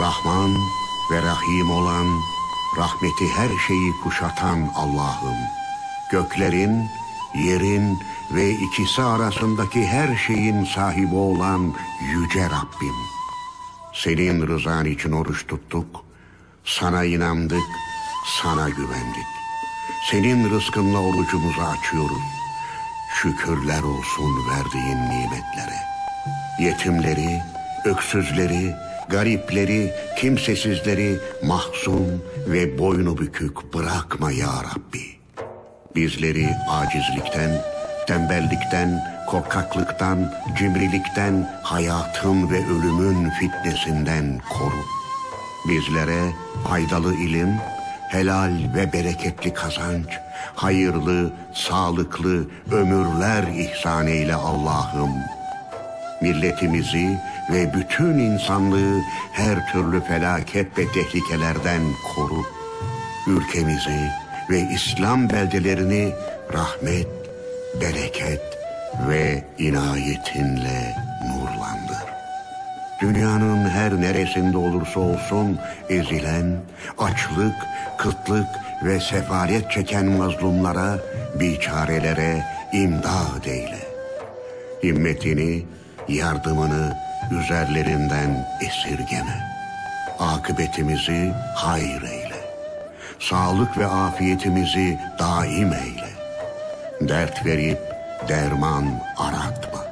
Rahman ve Rahim olan, rahmeti her şeyi kuşatan Allah'ım. Göklerin, yerin ve ikisi arasındaki her şeyin sahibi olan Yüce Rabbim. Senin rızan için oruç tuttuk, sana inandık, sana güvendik. Senin rızkınla orucumuzu açıyoruz. Şükürler olsun verdiğin nimetlere. Yetimleri, öksüzleri, garipleri, kimsesizleri mahzun ve boynu bükük bırakma ya Rabbi. Bizleri acizlikten, tembellikten, korkaklıktan, cimrilikten, hayatın ve ölümün fitnesinden koru. Bizlere faydalı ilim, helal ve bereketli kazanç, hayırlı, sağlıklı ömürler ihsan eyle Allah'ım. Milletimizi ve bütün insanlığı her türlü felaket ve tehlikelerden koru. Ülkemizi ve İslam beldelerini rahmet, bereket ve inayetinle nurlandır. Dünyanın her neresinde olursa olsun ezilen, açlık, kıtlık ve sefalet çeken mazlumlara, biçarelere imdad eyle. Himmetini, yardımını üzerlerinden esirgeme. Akıbetimizi hayır eyle. Sağlık ve afiyetimizi daim eyle. Dert verip derman aratma.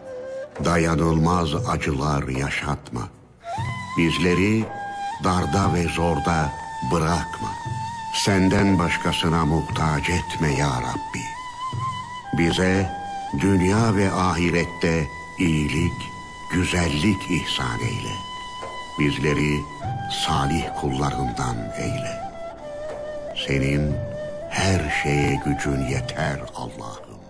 Dayanılmaz acılar yaşatma. Bizleri darda ve zorda bırakma. Senden başkasına muhtaç etme ya Rabbi. Bize dünya ve ahirette iyilik, güzellik ihsan eyle. Bizleri salih kullarından eyle. Senin her şeye gücün yeter Allah'ım.